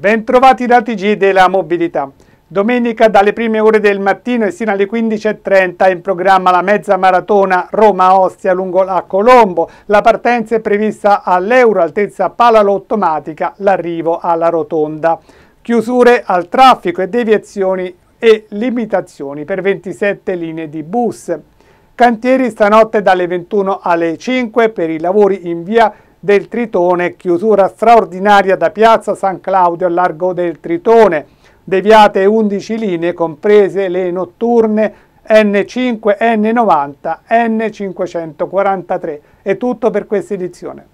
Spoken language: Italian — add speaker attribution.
Speaker 1: Bentrovati da TG della mobilità. Domenica dalle prime ore del mattino e sino alle 15.30 in programma la mezza maratona Roma-Ostia lungo la Colombo. La partenza è prevista all'Euro, altezza Palalottomatica, l'arrivo alla Rotonda. Chiusure al traffico e deviazioni e limitazioni per 27 linee di bus. Cantieri stanotte dalle 21 alle 5 per i lavori in via del Tritone, chiusura straordinaria da Piazza San Claudio al largo del Tritone, deviate 11 linee comprese le notturne N5, N90, N543. È tutto per questa edizione.